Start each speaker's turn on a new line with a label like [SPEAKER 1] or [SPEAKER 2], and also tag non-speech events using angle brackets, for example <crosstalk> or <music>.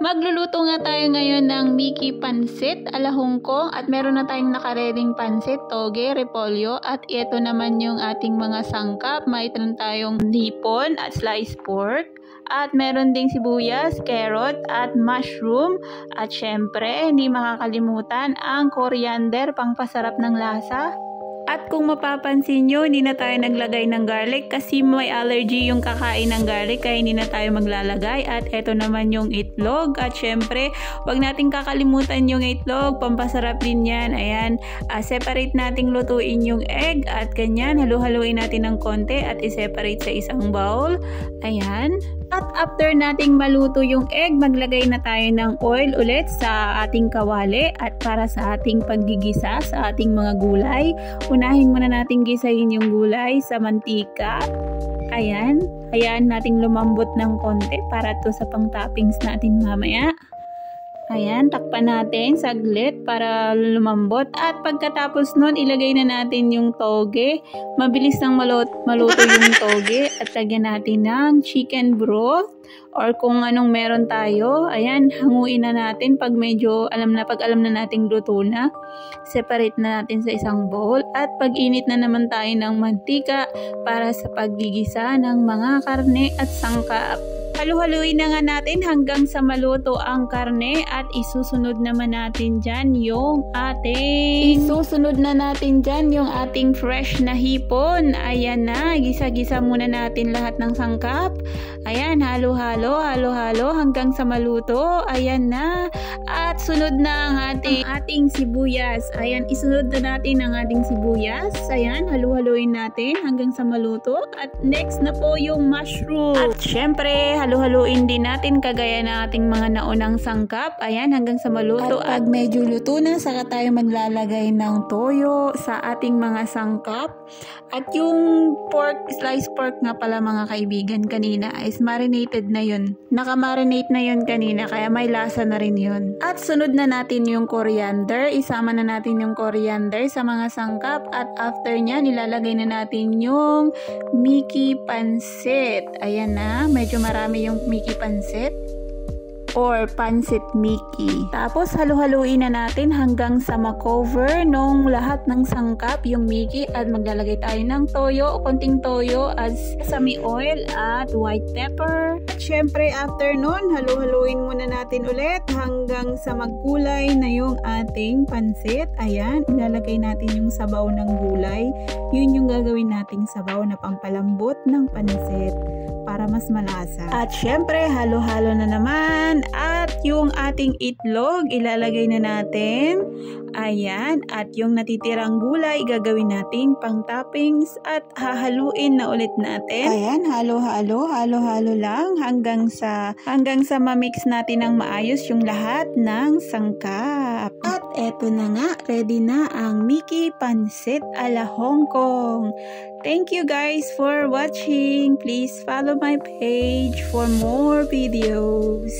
[SPEAKER 1] Magluluto nga tayo ngayon ng Mickey Pansit ala Hongkong at meron na tayong nakareding pansit, toge, repolyo at ito naman yung ating mga sangkap. May tayong hipon at sliced pork at meron ding sibuyas, carrot at mushroom at syempre hindi makakalimutan ang coriander pangpasarap ng lasa. At kung mapapansin nyo, hindi na tayo naglagay ng garlic kasi may allergy yung kakain ng garlic kaya hindi na tayo maglalagay. At eto naman yung itlog. At syempre, wag natin kakalimutan yung itlog. Pampasarap din yan. Ayan, uh, separate nating lutuin yung egg at ganyan. Halu-haluin natin ng konti at i-separate sa isang bowl. Ayan. At after nating maluto yung egg, maglagay na tayo ng oil ulit sa ating kawali at para sa ating paggigisa sa ating mga gulay. Unahin muna nating gisahin yung gulay sa mantika. Ayan, hayaan nating lumambot ng konti para to sa pang toppings natin mamaya. Ayan, takpan natin saglit para lumambot. At pagkatapos nun, ilagay na natin yung toge. Mabilis nang malot maluto yung <laughs> toge. At lagyan natin ng chicken broth or kung anong meron tayo. Ayan, hanguin na natin pag medyo alam na, pag alam na nating luto na. Separate na natin sa isang bowl. At pag init na naman tayo ng mantika para sa paggigisa ng mga karne at sangkap. Halu-haluin na nga natin hanggang sa maluto ang karne at isusunod naman natin dyan yung ating isusunod na natin dyan yung ating fresh na hipon. Ayan na, gisa-gisa muna natin lahat ng sangkap. Ayan, halo-halo, halo-halo hanggang sa maluto. Ayan na. At sunod na ang ating, ang ating sibuyas. Ayan, isunod na natin ang ating sibuyas. Ayan, halu-haluin natin hanggang sa maluto. At next na po yung mushroom. At syempre, halu-haluin din natin kagaya ng ating mga naunang sangkap. Ayan, hanggang sa maluto. At pag medyo luto na, saka tayo maglalagay ng toyo sa ating mga sangkap. At yung pork, sliced pork nga pala mga kaibigan kanina is marinated na yun. Nakamarinate na yun kanina, kaya may lasa na rin yun. At sunod na natin yung coriander. Isama na natin yung coriander sa mga sangkap. At after nya, nilalagay na natin yung Mickey Pansit. Ayan na, medyo marami yung Mickey Pansit or Pansit Mickey. Tapos halu-haluin na natin hanggang sa makover nung lahat ng sangkap yung Mickey at maglalagay tayo ng toyo, konting toyo as sesame oil at white pepper. At syempre after nun, halu-haluin muna natin ulit hanggang sa magkulay na yung ating pansit. Ayan, ilalagay natin yung sabaw ng gulay. Yun yung gagawin nating sabaw na pampalambot ng pansit para mas malasa. At syempre, halo-halo na naman. At yung ating itlog, ilalagay na natin. Ayan. At yung natitirang gulay, gagawin natin pang toppings at hahaluin na ulit natin. Ayan, halo-halo, halo-halo lang hanggang sa hanggang sa ma-mix natin ng maayos yung lahat ng sangkap. At eto na nga, ready na ang Mickey Pansit ala Hong Kong. Thank you guys for watching. Please follow my page for more videos.